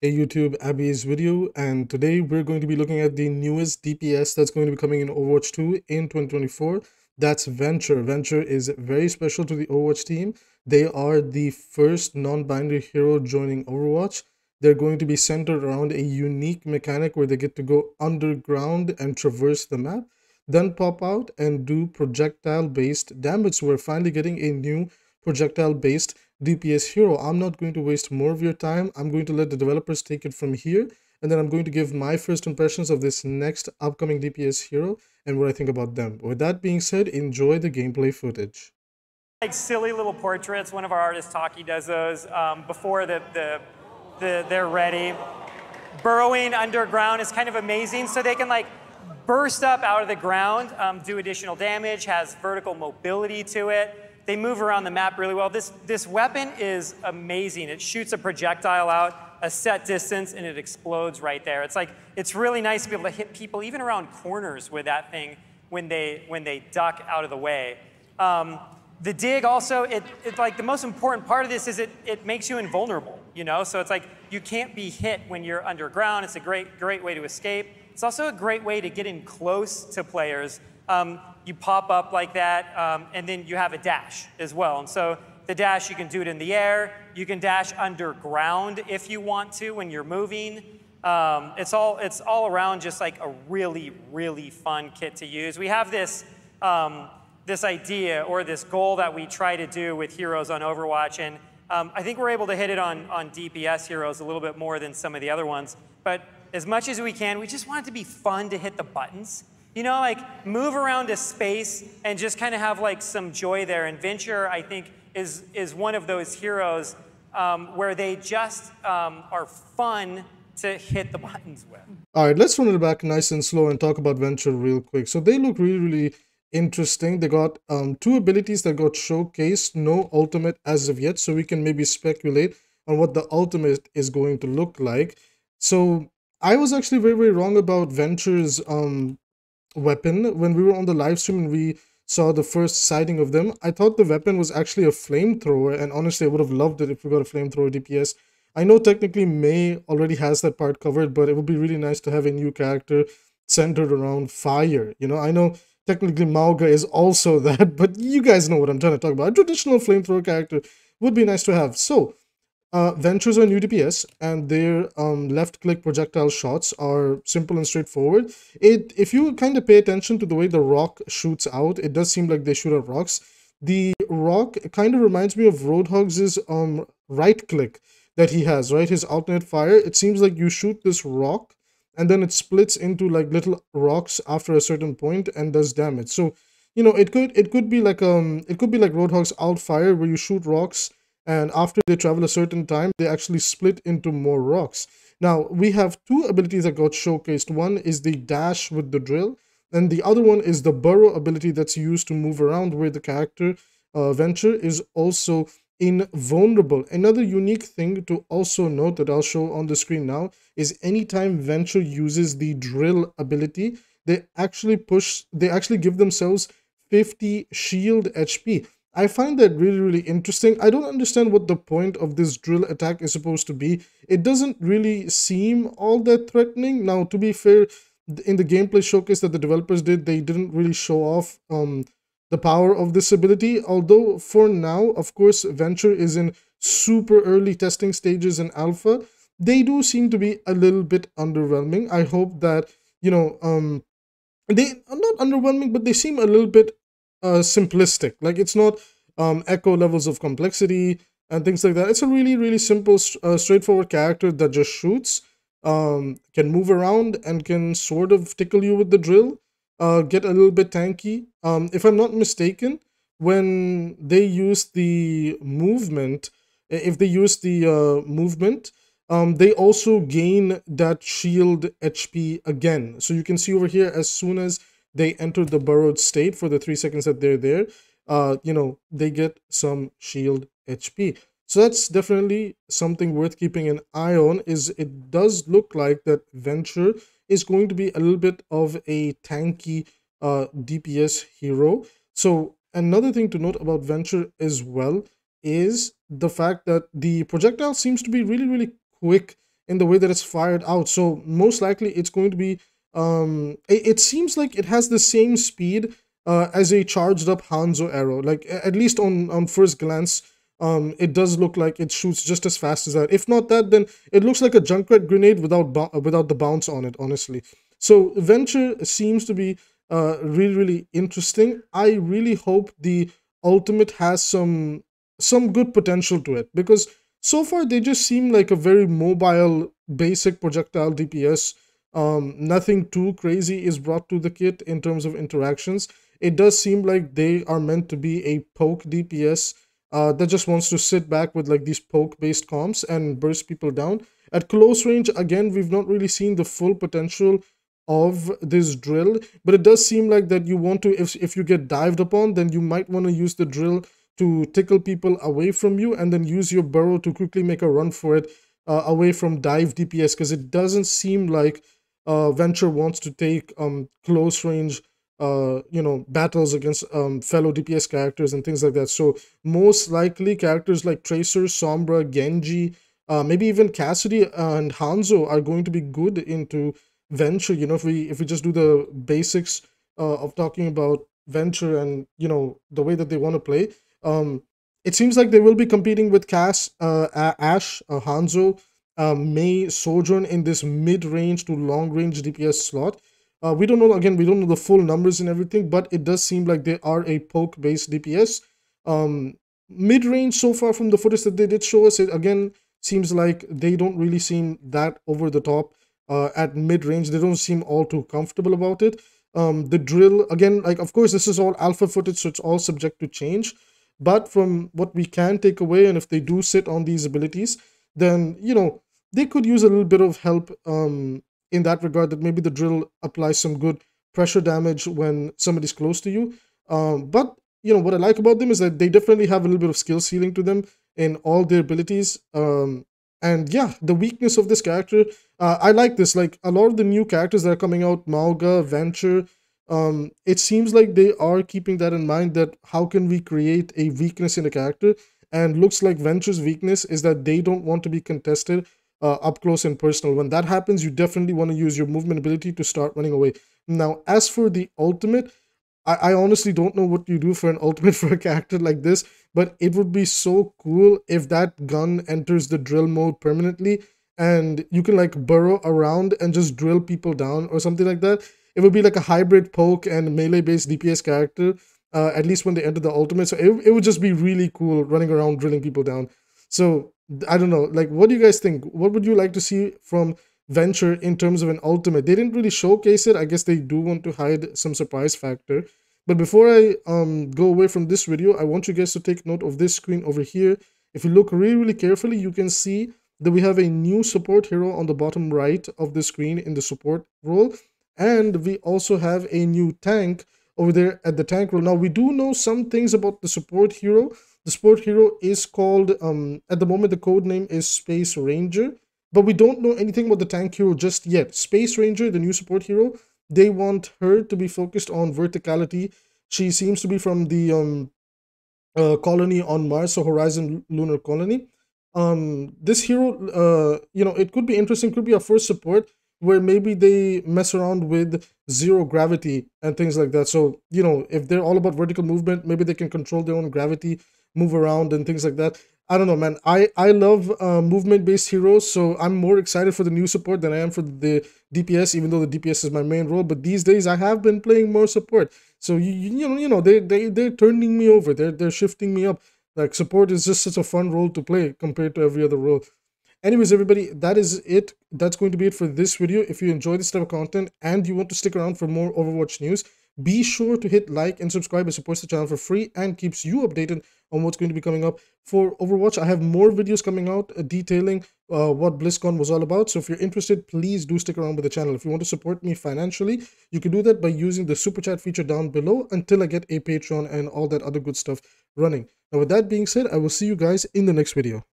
Hey YouTube, Abby's video, and today we're going to be looking at the newest DPS that's going to be coming in Overwatch 2 in 2024. That's Venture. Venture is very special to the Overwatch team. They are the first non-binary hero joining Overwatch. They're going to be centered around a unique mechanic where they get to go underground and traverse the map, then pop out and do projectile-based damage. So we're finally getting a new projectile-based DPS hero. I'm not going to waste more of your time. I'm going to let the developers take it from here. And then I'm going to give my first impressions of this next upcoming DPS hero and what I think about them. With that being said, enjoy the gameplay footage. Like silly little portraits. One of our artists, Taki, does those um, before the, the, the, they're ready. Burrowing underground is kind of amazing. So they can like burst up out of the ground, um, do additional damage, has vertical mobility to it. They move around the map really well. This, this weapon is amazing. It shoots a projectile out a set distance and it explodes right there. It's like, it's really nice to be able to hit people even around corners with that thing when they, when they duck out of the way. Um, the dig also, it, it, like the most important part of this is it, it makes you invulnerable, you know? So it's like you can't be hit when you're underground. It's a great, great way to escape. It's also a great way to get in close to players um, you pop up like that, um, and then you have a dash as well. And so the dash, you can do it in the air. You can dash underground if you want to when you're moving. Um, it's, all, it's all around just like a really, really fun kit to use. We have this, um, this idea or this goal that we try to do with heroes on Overwatch, and um, I think we're able to hit it on, on DPS heroes a little bit more than some of the other ones. But as much as we can, we just want it to be fun to hit the buttons. You know, like move around a space and just kind of have like some joy there. And Venture, I think, is, is one of those heroes um, where they just um, are fun to hit the buttons with. All right, let's run it back nice and slow and talk about Venture real quick. So they look really, really interesting. They got um, two abilities that got showcased, no ultimate as of yet, so we can maybe speculate on what the ultimate is going to look like. So I was actually very, very wrong about Venture's um, weapon when we were on the live stream and we saw the first sighting of them. I thought the weapon was actually a flamethrower, and honestly, I would have loved it if we got a flamethrower DPS. I know technically Mei already has that part covered, but it would be really nice to have a new character centered around fire. You know, I know technically Mauga is also that, but you guys know what I'm trying to talk about. A traditional flamethrower character would be nice to have. So, uh, Ventures on UDPS and their um, left-click projectile shots are simple and straightforward. It, if you kind of pay attention to the way the rock shoots out, it does seem like they shoot at rocks. The rock kind of reminds me of Roadhog's um, right-click that he has, right? His alternate fire. It seems like you shoot this rock and then it splits into like little rocks after a certain point and does damage. So, you know, it could it could be like um it could be like Roadhog's alt fire where you shoot rocks and after they travel a certain time they actually split into more rocks. Now we have two abilities that got showcased. One is the dash with the drill and the other one is the burrow ability that's used to move around where the character uh, venture is also invulnerable. Another unique thing to also note that i'll show on the screen now is anytime venture uses the drill ability they actually push they actually give themselves 50 shield hp I find that really, really interesting. I don't understand what the point of this drill attack is supposed to be. It doesn't really seem all that threatening. Now, to be fair, in the gameplay showcase that the developers did, they didn't really show off um, the power of this ability. Although, for now, of course, Venture is in super early testing stages in alpha. They do seem to be a little bit underwhelming. I hope that, you know, um, they are not underwhelming, but they seem a little bit uh, simplistic. Like it's not um, echo levels of complexity and things like that. It's a really, really simple, uh, straightforward character that just shoots, um, can move around, and can sort of tickle you with the drill. Uh, get a little bit tanky. Um, if I'm not mistaken, when they use the movement, if they use the uh, movement, um, they also gain that shield HP again. So you can see over here, as soon as they enter the burrowed state for the three seconds that they're there, uh, you know, they get some shield HP. So that's definitely something worth keeping an eye on is it does look like that Venture is going to be a little bit of a tanky uh, DPS hero. So another thing to note about Venture as well is the fact that the projectile seems to be really, really quick in the way that it's fired out. So most likely it's going to be um it, it seems like it has the same speed uh, as a charged up Hanzo arrow. Like at least on on first glance, um, it does look like it shoots just as fast as that. If not that, then it looks like a Junkrat grenade without without the bounce on it. Honestly, so Venture seems to be uh, really really interesting. I really hope the ultimate has some some good potential to it because so far they just seem like a very mobile basic projectile DPS. Um, nothing too crazy is brought to the kit in terms of interactions. It does seem like they are meant to be a poke DPS uh, that just wants to sit back with like these poke based comps and burst people down. At close range, again, we've not really seen the full potential of this drill, but it does seem like that you want to, if, if you get dived upon, then you might want to use the drill to tickle people away from you and then use your burrow to quickly make a run for it uh, away from dive DPS because it doesn't seem like uh, Venture wants to take um, close range uh, you know, battles against um, fellow DPS characters and things like that. So most likely characters like Tracer, Sombra, Genji, uh, maybe even Cassidy and Hanzo are going to be good into Venture. You know, if we if we just do the basics uh, of talking about Venture and you know the way that they want to play, um, it seems like they will be competing with Cass, uh, Ashe, uh, Hanzo, uh, Mei, Sojourn in this mid-range to long-range DPS slot. Uh, we don't know, again, we don't know the full numbers and everything, but it does seem like they are a poke-based DPS. Um, Mid-range so far from the footage that they did show us, it again seems like they don't really seem that over the top uh, at mid-range. They don't seem all too comfortable about it. Um, the drill, again, like, of course, this is all alpha footage, so it's all subject to change. But from what we can take away, and if they do sit on these abilities, then, you know, they could use a little bit of help um, in that regard that maybe the drill applies some good pressure damage when somebody's close to you. Um, but you know what I like about them is that they definitely have a little bit of skill ceiling to them in all their abilities. Um, and yeah, the weakness of this character, uh, I like this. Like a lot of the new characters that are coming out, Mauga, Venture, um, it seems like they are keeping that in mind. That how can we create a weakness in a character? And looks like Venture's weakness is that they don't want to be contested uh, up close and personal. When that happens, you definitely want to use your movement ability to start running away. Now, as for the ultimate, I, I honestly don't know what you do for an ultimate for a character like this, but it would be so cool if that gun enters the drill mode permanently and you can like burrow around and just drill people down or something like that. It would be like a hybrid poke and melee based DPS character, uh, at least when they enter the ultimate. So it, it would just be really cool running around drilling people down. So I don't know. Like, what do you guys think? What would you like to see from Venture in terms of an ultimate? They didn't really showcase it. I guess they do want to hide some surprise factor. But before I um go away from this video, I want you guys to take note of this screen over here. If you look really, really carefully, you can see that we have a new support hero on the bottom right of the screen in the support role. And we also have a new tank over there at the tank role. Now, we do know some things about the support hero. The support hero is called, um, at the moment, the code name is Space Ranger, but we don't know anything about the tank hero just yet. Space Ranger, the new support hero, they want her to be focused on verticality. She seems to be from the um, uh, colony on Mars, so Horizon Lunar Colony. Um, this hero, uh, you know, it could be interesting, could be a first support where maybe they mess around with zero gravity and things like that. So, you know, if they're all about vertical movement, maybe they can control their own gravity move around and things like that. I don't know, man. I I love uh, movement-based heroes, so I'm more excited for the new support than I am for the DPS. Even though the DPS is my main role, but these days I have been playing more support. So you you know you know they they they're turning me over. They're they're shifting me up. Like support is just such a fun role to play compared to every other role. Anyways, everybody, that is it. That's going to be it for this video. If you enjoy this type of content and you want to stick around for more Overwatch news, be sure to hit like and subscribe. It supports the channel for free and keeps you updated on what's going to be coming up for Overwatch. I have more videos coming out uh, detailing uh, what BlizzCon was all about. So if you're interested, please do stick around with the channel. If you want to support me financially, you can do that by using the super chat feature down below until I get a Patreon and all that other good stuff running. Now with that being said, I will see you guys in the next video.